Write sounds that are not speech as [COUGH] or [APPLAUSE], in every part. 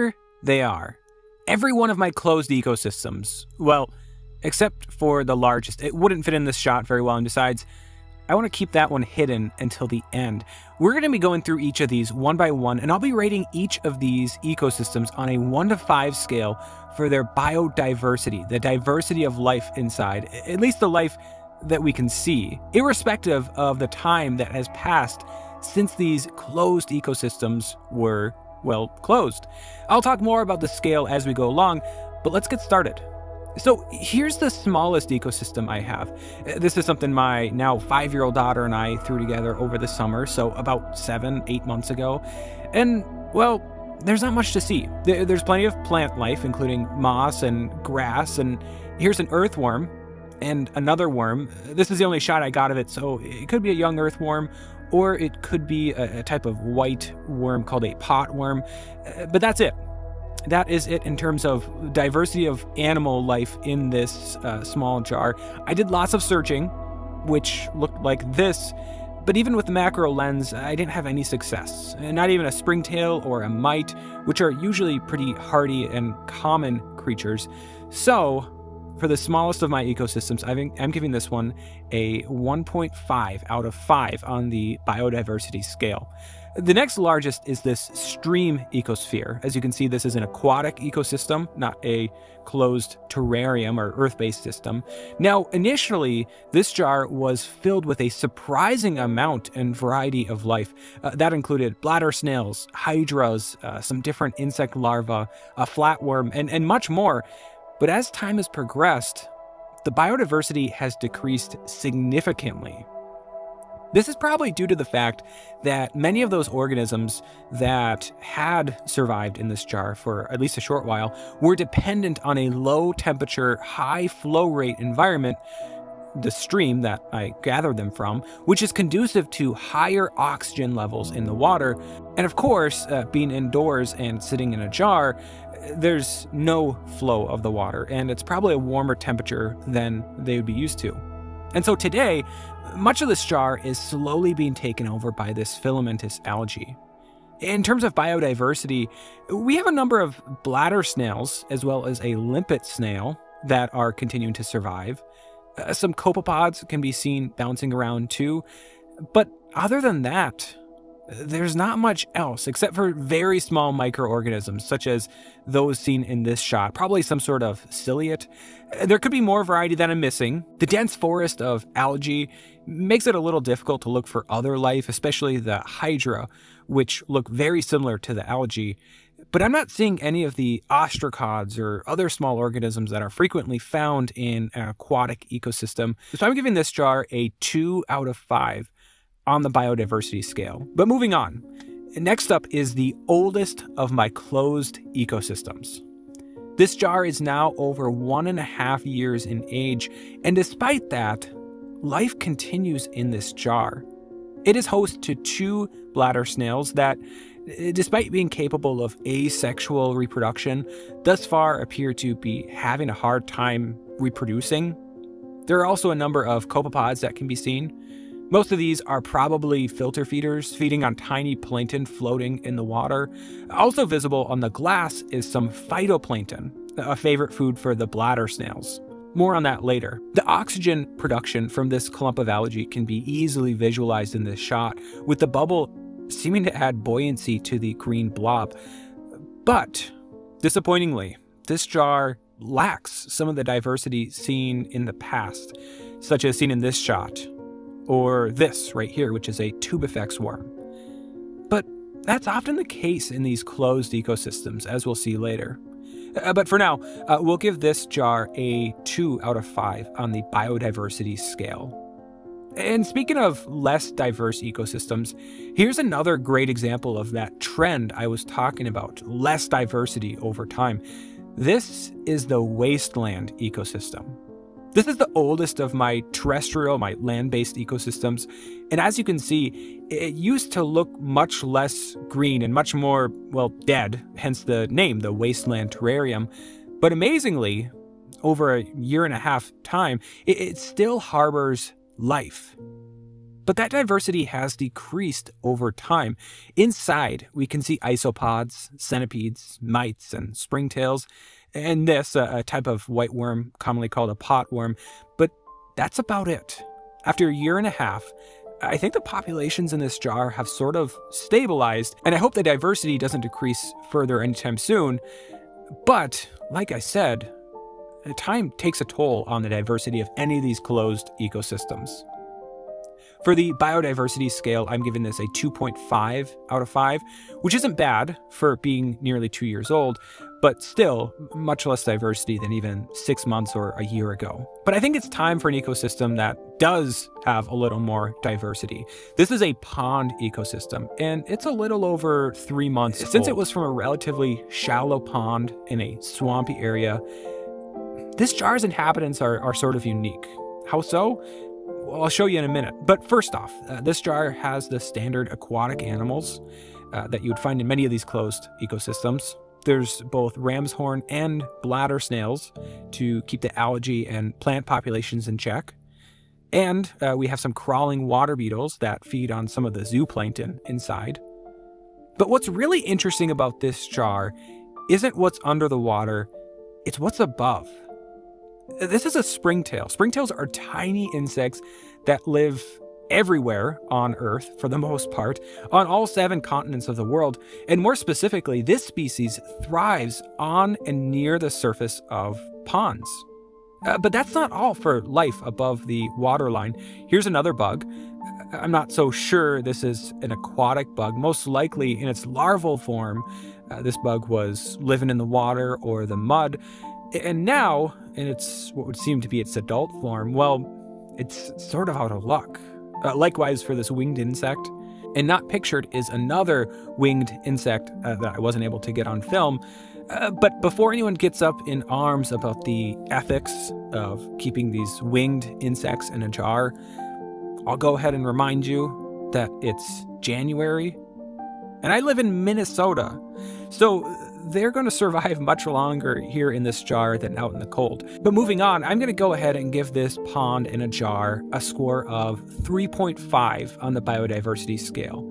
Here they are. Every one of my closed ecosystems, well, except for the largest, it wouldn't fit in this shot very well, and besides, I want to keep that one hidden until the end. We're going to be going through each of these one by one, and I'll be rating each of these ecosystems on a 1 to 5 scale for their biodiversity, the diversity of life inside, at least the life that we can see, irrespective of the time that has passed since these closed ecosystems were, well, closed. I'll talk more about the scale as we go along, but let's get started. So here's the smallest ecosystem I have. This is something my now five year old daughter and I threw together over the summer, so about seven, eight months ago. And, well, there's not much to see. There's plenty of plant life, including moss and grass, and here's an earthworm and another worm. This is the only shot I got of it, so it could be a young earthworm or it could be a, a type of white worm called a pot worm. But that's it that is it in terms of diversity of animal life in this uh, small jar. I did lots of searching, which looked like this, but even with the macro lens, I didn't have any success. Not even a springtail or a mite, which are usually pretty hardy and common creatures. So, for the smallest of my ecosystems, I'm giving this one a 1.5 out of 5 on the biodiversity scale. The next largest is this stream ecosphere. As you can see, this is an aquatic ecosystem, not a closed terrarium or earth based system. Now, initially, this jar was filled with a surprising amount and variety of life. Uh, that included bladder snails, hydras, uh, some different insect larvae, a flatworm, and, and much more. But as time has progressed, the biodiversity has decreased significantly. This is probably due to the fact that many of those organisms that had survived in this jar for at least a short while were dependent on a low temperature, high flow rate environment, the stream that I gathered them from, which is conducive to higher oxygen levels in the water. And of course, uh, being indoors and sitting in a jar, there's no flow of the water, and it's probably a warmer temperature than they would be used to. And so today, much of this jar is slowly being taken over by this filamentous algae. In terms of biodiversity, we have a number of bladder snails as well as a limpet snail that are continuing to survive. Uh, some copepods can be seen bouncing around too. But other than that, there's not much else except for very small microorganisms, such as those seen in this shot, probably some sort of ciliate. There could be more variety that I'm missing. The dense forest of algae makes it a little difficult to look for other life, especially the hydra, which look very similar to the algae. But I'm not seeing any of the ostracods or other small organisms that are frequently found in an aquatic ecosystem. So I'm giving this jar a 2 out of 5 on the biodiversity scale. But moving on, next up is the oldest of my closed ecosystems. This jar is now over one and a half years in age, and despite that, life continues in this jar. It is host to two bladder snails that, despite being capable of asexual reproduction, thus far appear to be having a hard time reproducing. There are also a number of copepods that can be seen, most of these are probably filter feeders, feeding on tiny plankton floating in the water. Also visible on the glass is some phytoplankton, a favorite food for the bladder snails. More on that later. The oxygen production from this clump of algae can be easily visualized in this shot, with the bubble seeming to add buoyancy to the green blob. But, disappointingly, this jar lacks some of the diversity seen in the past, such as seen in this shot, or this right here, which is a tubifex worm. But that's often the case in these closed ecosystems, as we'll see later. Uh, but for now, uh, we'll give this jar a 2 out of 5 on the biodiversity scale. And speaking of less diverse ecosystems, here's another great example of that trend I was talking about less diversity over time. This is the wasteland ecosystem. This is the oldest of my terrestrial, my land based ecosystems. And as you can see, it used to look much less green and much more, well, dead, hence the name, the Wasteland Terrarium. But amazingly, over a year and a half time, it still harbors life. But that diversity has decreased over time. Inside, we can see isopods, centipedes, mites, and springtails, and this, a type of white worm commonly called a potworm, but that's about it. After a year and a half, I think the populations in this jar have sort of stabilized, and I hope the diversity doesn't decrease further anytime soon. But, like I said, time takes a toll on the diversity of any of these closed ecosystems. For the biodiversity scale, I'm giving this a 2.5 out of 5, which isn't bad for being nearly two years old, but still much less diversity than even six months or a year ago. But I think it's time for an ecosystem that does have a little more diversity. This is a pond ecosystem, and it's a little over three months since old. it was from a relatively shallow pond in a swampy area. This jar's inhabitants are, are sort of unique. How so? I'll show you in a minute. But first off, uh, this jar has the standard aquatic animals uh, that you would find in many of these closed ecosystems. There's both ram's horn and bladder snails to keep the algae and plant populations in check. And uh, we have some crawling water beetles that feed on some of the zooplankton inside. But what's really interesting about this jar isn't what's under the water, it's what's above. This is a springtail. Springtails are tiny insects that live everywhere on Earth, for the most part, on all seven continents of the world. And more specifically, this species thrives on and near the surface of ponds. Uh, but that's not all for life above the waterline. Here's another bug. I'm not so sure this is an aquatic bug. Most likely, in its larval form, uh, this bug was living in the water or the mud. And now, in its what would seem to be its adult form, well, it's sort of out of luck. Uh, likewise for this winged insect. And not pictured is another winged insect uh, that I wasn't able to get on film. Uh, but before anyone gets up in arms about the ethics of keeping these winged insects in a jar, I'll go ahead and remind you that it's January and I live in Minnesota. So they're going to survive [LAUGHS] much longer here in this jar than out in the cold. But moving on, I'm going to go ahead and give this pond in a jar a score of 3.5 on the biodiversity scale.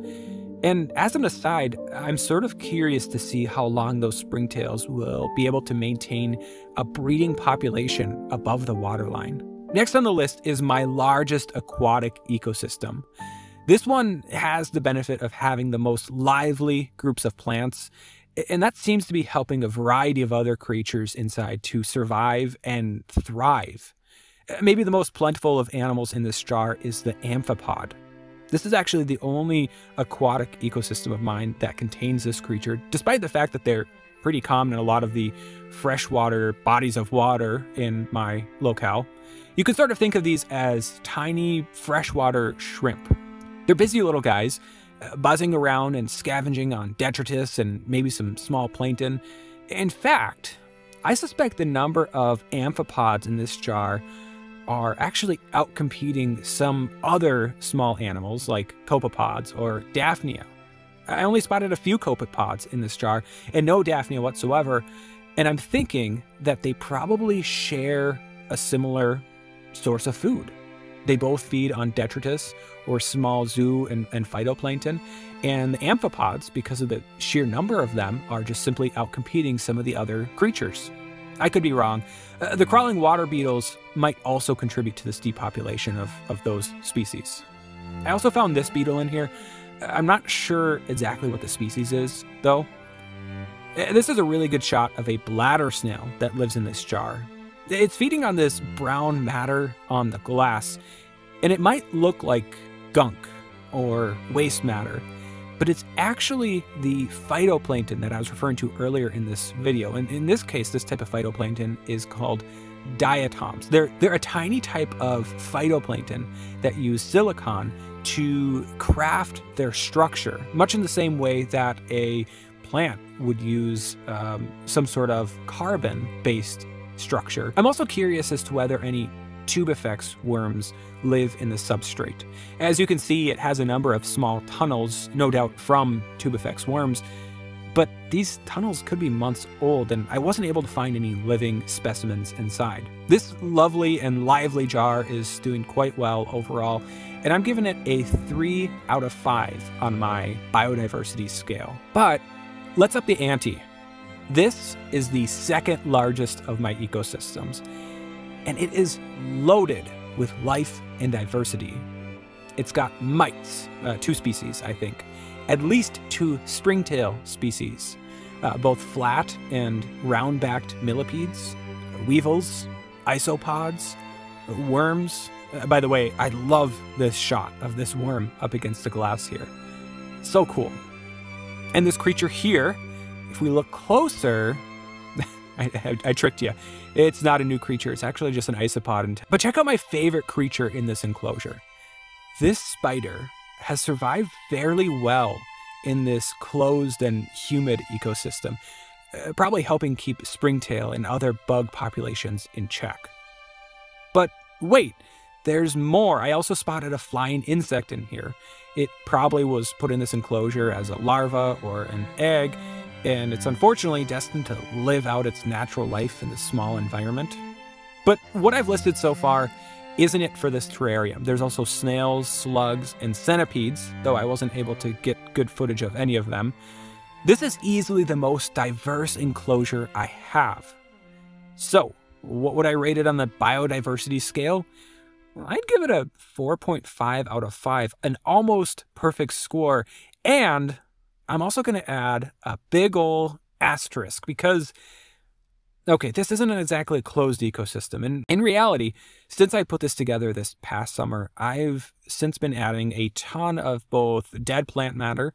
And as an aside, I'm sort of curious to see how long those springtails will be able to maintain a breeding population above the waterline. Next on the list is my largest aquatic ecosystem. This one has the benefit of having the most lively groups of plants and that seems to be helping a variety of other creatures inside to survive and thrive. Uh, maybe the most plentiful of animals in this jar is the amphipod. This is actually the only aquatic ecosystem of mine that contains this creature, despite the fact that they're pretty common in a lot of the freshwater bodies of water in my locale. You can sort of think of these as tiny freshwater shrimp. They're busy little guys buzzing around and scavenging on detritus and maybe some small plankton. In fact, I suspect the number of amphipods in this jar are actually outcompeting some other small animals like copepods or Daphnia. I only spotted a few copepods in this jar and no Daphnia whatsoever, and I'm thinking that they probably share a similar source of food. They both feed on detritus or small zoo and, and phytoplankton. And the amphipods, because of the sheer number of them, are just simply outcompeting some of the other creatures. I could be wrong. Uh, the crawling water beetles might also contribute to this depopulation of, of those species. I also found this beetle in here. I'm not sure exactly what the species is, though. Uh, this is a really good shot of a bladder snail that lives in this jar. It's feeding on this brown matter on the glass, and it might look like gunk or waste matter, but it's actually the phytoplankton that I was referring to earlier in this video. And in this case, this type of phytoplankton is called diatoms. They're, they're a tiny type of phytoplankton that use silicon to craft their structure, much in the same way that a plant would use um, some sort of carbon based structure. I'm also curious as to whether any tubifex worms live in the substrate. As you can see, it has a number of small tunnels, no doubt from tubifex worms, but these tunnels could be months old, and I wasn't able to find any living specimens inside. This lovely and lively jar is doing quite well overall, and I'm giving it a 3 out of 5 on my biodiversity scale. But let's up the ante. This is the second largest of my ecosystems, and it is loaded with life and diversity. It's got mites, uh, two species, I think, at least two springtail species, uh, both flat and round backed millipedes, weevils, isopods, worms. Uh, by the way, I love this shot of this worm up against the glass here. So cool. And this creature here, if we look closer, I, I, tricked you. It's not a new creature, it's actually just an isopod. But check out my favorite creature in this enclosure. This spider has survived fairly well in this closed and humid ecosystem, uh, probably helping keep springtail and other bug populations in check. But wait, there's more. I also spotted a flying insect in here. It probably was put in this enclosure as a larva or an egg, and it's unfortunately destined to live out its natural life in this small environment. But what I've listed so far isn't it for this terrarium. There's also snails, slugs, and centipedes, though I wasn't able to get good footage of any of them. This is easily the most diverse enclosure I have. So, what would I rate it on the biodiversity scale? I'd give it a 4.5 out of 5, an almost perfect score. And I'm also going to add a big ol' asterisk because Okay, this isn't exactly a closed ecosystem. And in reality, since I put this together this past summer, I've since been adding a ton of both dead plant matter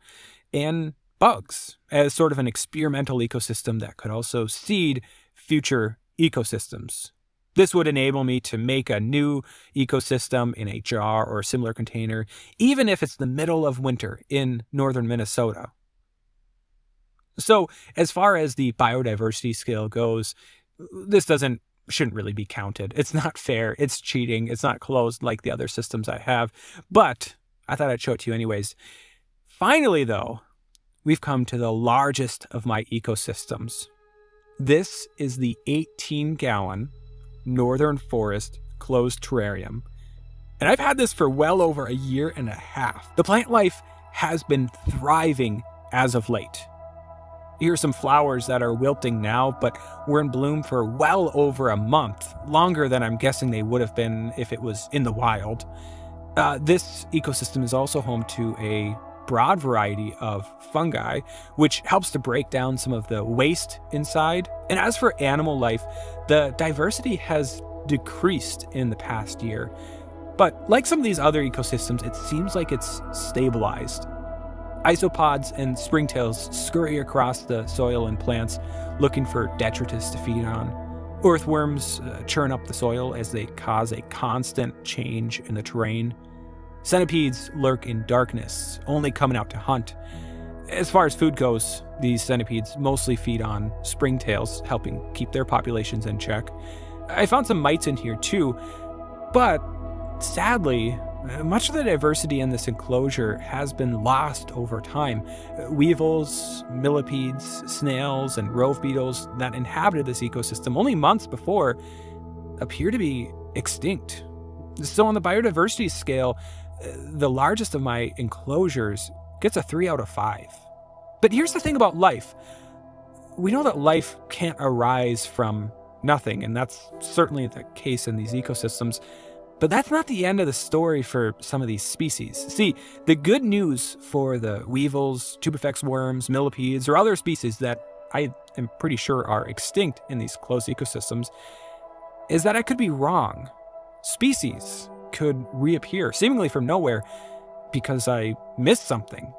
and bugs as sort of an experimental ecosystem that could also seed future ecosystems. This would enable me to make a new ecosystem in a jar or a similar container, even if it's the middle of winter in northern Minnesota. So, as far as the biodiversity scale goes, this doesn't shouldn't really be counted. It's not fair. It's cheating. It's not closed like the other systems I have. But I thought I'd show it to you anyways. Finally, though, we've come to the largest of my ecosystems. This is the 18 gallon Northern Forest closed terrarium. And I've had this for well over a year and a half. The plant life has been thriving as of late. Here's some flowers that are wilting now, but were in bloom for well over a month, longer than I'm guessing they would have been if it was in the wild. Uh, this ecosystem is also home to a broad variety of fungi, which helps to break down some of the waste inside. And as for animal life, the diversity has decreased in the past year. But like some of these other ecosystems, it seems like it's stabilized. Isopods and springtails scurry across the soil and plants looking for detritus to feed on. Earthworms uh, churn up the soil as they cause a constant change in the terrain. Centipedes lurk in darkness, only coming out to hunt. As far as food goes, these centipedes mostly feed on springtails, helping keep their populations in check. I found some mites in here too, but sadly, much of the diversity in this enclosure has been lost over time. Weevils, millipedes, snails, and rove beetles that inhabited this ecosystem only months before appear to be extinct. So, on the biodiversity scale, uh, the largest of my enclosures gets a 3 out of 5. But here's the thing about life we know that life can't arise from nothing, and that's certainly the case in these ecosystems. But that's not the end of the story for some of these species. See, the good news for the weevils, tubifex worms, millipedes, or other species that I am pretty sure are extinct in these closed ecosystems is that I could be wrong. Species could reappear seemingly from nowhere because I missed something.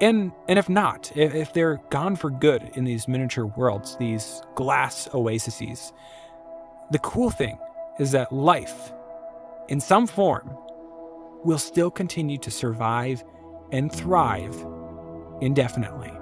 And and if not, if, they're gone for good in these miniature worlds, these glass oases, the cool thing is that life in some form, will still continue to survive and thrive indefinitely.